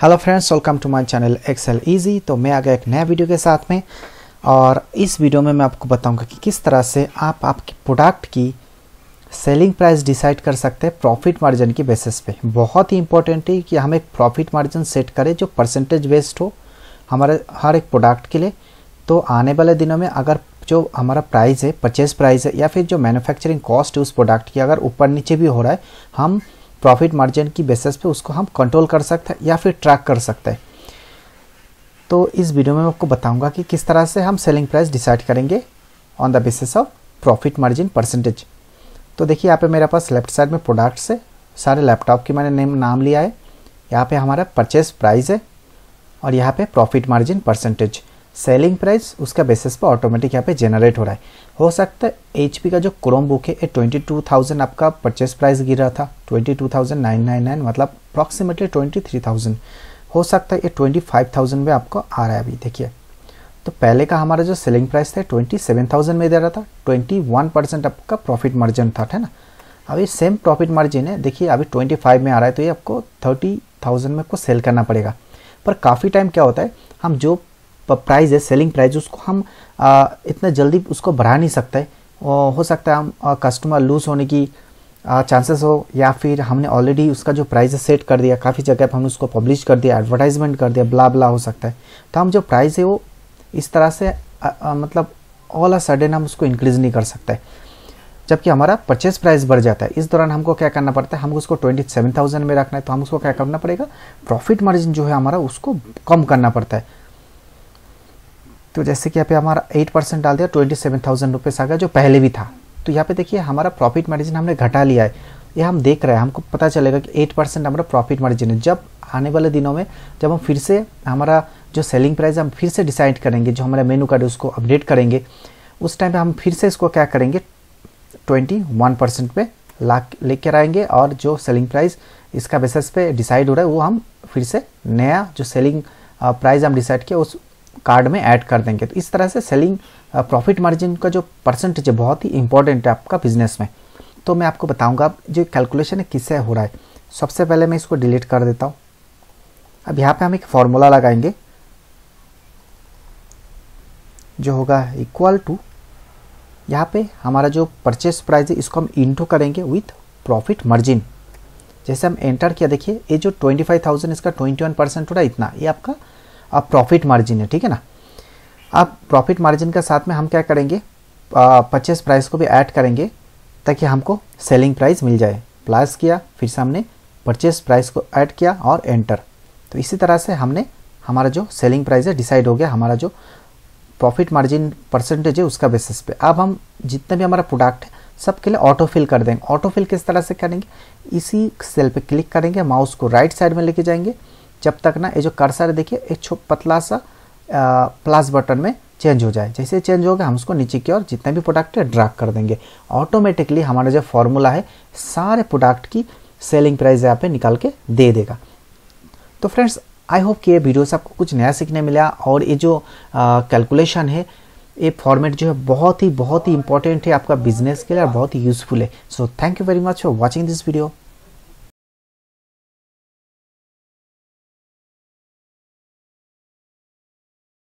Hello friends welcome to my channel Excel easy तो मैं आ गया एक नया वीडियो के साथ में और इस वीडियो में मैं आपको बताऊँगा कि किस तरह से आप आपके प्रोडक्ट की सेलिंग प्राइस डिसाइड कर सकते हैं प्रॉफिट मार्जिन की बेसिस पे। बहुत ही इंपॉर्टेंट है कि हम एक प्रॉफिट मार्जिन सेट करें जो परसेंटेज बेस्ड हो हमारे, हर एक प्रोडक्ट के लिए। तो आने वाले दिनों में अगर जो हमारा प्राइस है परचेज प्राइस है या फिर जो मैन्युफैक्चरिंग कॉस्ट है उस प्रोडक्ट की अगर ऊपर नीचे भी हो रहा है, हम प्रॉफिट मार्जिन की बेसिस पे उसको हम कंट्रोल कर सकते हैं या फिर ट्रैक कर सकते हैं। तो इस वीडियो में मैं आपको बताऊँगा कि किस तरह से हम सेलिंग प्राइस डिसाइड करेंगे on the basis of profit margin percentage तो देखिए, यहाँ पे मेरे पास लेफ़्ट साइड में प्रोडक्ट्स है सारे लैपटॉप की मैंने नेम नाम लिया है। यहाँ पे हमारा परचेज प्राइस है और यहाँ पे profit margin percentage selling price उसका बेसिस पर ऑटोमेटिक यहाँ पे जनरेट हो रहा है। हो सकता है एचपी का जो क्रोम बुक है, ये ट्वेंटी टू थाउज़ेंड आपका परचेस प्राइस गिर रहा था। Twenty two thousand nine nine nine मतलब अप्रॉक्सीमेटली ट्वेंटी थ्री थाउज़ेंड हो सकता है ये ट्वेंटी फाइव थाउज़ेंड में आपको आ रहा है अभी, देखिए। तो पहले का हमारा जो सेलिंग प्राइस था ट्वेंटी सेवन थाउज़ेंड में दे रहा था। ट्वेंटी वन परसेंट आपका प्रॉफिट मार्जिन था है ना? अभी सेम प्रॉफिट मार्जिन है। देखिए, अभी ट्वेंटी फाइव में आ रहा है तो ये आपको थर्टी थाउज़ेंड में आपको सेल करना पड़ेगा। पर काफ़ी टाइम क्या होता है, हम जो प्राइस है सेलिंग प्राइस उसको हम आ, इतना जल्दी उसको बढ़ा नहीं सकते हो। सकता है हम कस्टमर लूज होने की चांसेस हो या फिर हमने ऑलरेडी उसका जो प्राइस सेट कर दिया काफ़ी जगह पर हमने उसको पब्लिश कर दिया एडवर्टाइजमेंट कर दिया ब्ला ब्ला हो सकता है। तो हम जो प्राइस है वो इस तरह से आ, आ, मतलब ऑल अ सडन हम उसको इंक्रीज नहीं कर सकते जबकि हमारा परचेस प्राइस बढ़ जाता है। इस दौरान हमको क्या करना पड़ता है? हमको उसको ट्वेंटी सेवन थाउज़ेंड में रखना है तो हम उसको क्या करना पड़ेगा? प्रॉफिट मार्जिन जो है हमारा उसको कम करना पड़ता है। तो जैसे कि यहाँ पे हमारा एट परसेंट डाल दिया ट्वेंटी सेवन थाउज़ेंड रुपीज़ आ गया, जो पहले भी था। तो यहाँ पे देखिए, हमारा प्रॉफिट मार्जिन हमने घटा लिया है। ये हम देख रहे हैं, हमको पता चलेगा कि एट परसेंट हमारा प्रॉफिट मार्जिन है। जब आने वाले दिनों में, जब हम फिर से हमारा जो सेलिंग प्राइस हम फिर से डिसाइड करेंगे, जो हमारा मेनू कार्ड उसको अपडेट करेंगे, उस टाइम पर हम फिर से इसको क्या करेंगे ट्वेंटी वन परसेंट पे ला लेकर आएँगे और जो सेलिंग प्राइस इसका बेसिस पे डिसाइड हो रहा है, वो हम फिर से नया जो सेलिंग प्राइस हम डिसाइड किया, उस कार्ड में ऐड कर देंगे। तो इस तरह से सेलिंग प्रॉफिट मार्जिन का जो परसेंटेज है बहुत ही इंपॉर्टेंट है आपका बिज़नेस में। तो मैं आपको बताऊँगा जो कैलकुलेशन है किससे हो रहा है। सबसे पहले मैं इसको डिलीट कर देता हूँ। अब यहाँ पे हम एक फॉर्मूला लगाएँगे। जो होगा इक्वल टू यहाँ पे हमारा जो परचेस प्राइस है इसको हम इंटू करेंगे विथ प्रॉफिट मार्जिन जैसे हम एंटर किया देखिए ये जो 25,000 इसका 21 परसेंट हो रहा है इतना ये आपका अब प्रॉफिट मार्जिन है, ठीक है ना? अब प्रॉफिट मार्जिन के साथ में हम क्या करेंगे? परचेस प्राइस को भी ऐड करेंगे ताकि हमको सेलिंग प्राइस मिल जाए। प्लस किया, फिर से हमने परचेस प्राइस को ऐड किया और एंटर तो इसी तरह से हमने हमारा जो सेलिंग प्राइस है डिसाइड हो गया हमारा जो प्रॉफिट मार्जिन परसेंटेज है, उसका बेसिस पे। अब हम जितने भी हमारा प्रोडक्ट है, सबके लिए ऑटो फिल कर देंगे। ऑटो फिल किस तरह से करेंगे? इसी सेल पे क्लिक करेंगे माउस को राइट साइड में लेके जाएँगे। जब तक ना ये जो कर्सर देखिए, एक छो पतला सा प्लस बटन में चेंज हो जाए। जैसे चेंज होगा, हम उसको नीचे की ओर जितने भी प्रोडक्ट है ड्रैग कर देंगे। ऑटोमेटिकली हमारा जो फॉर्मूला है, सारे प्रोडक्ट की सेलिंग प्राइस यहाँ पे निकाल के दे देगा। तो फ्रेंड्स आई होप कि ये वीडियो से आपको कुछ नया सीखने मिला और ये जो कैलकुलेशन है, ये फॉर्मेट जो है बहुत ही बहुत ही इंपॉर्टेंट है आपका बिज़नेस के लिए और बहुत ही यूजफुल है। So thank you very much for watching this video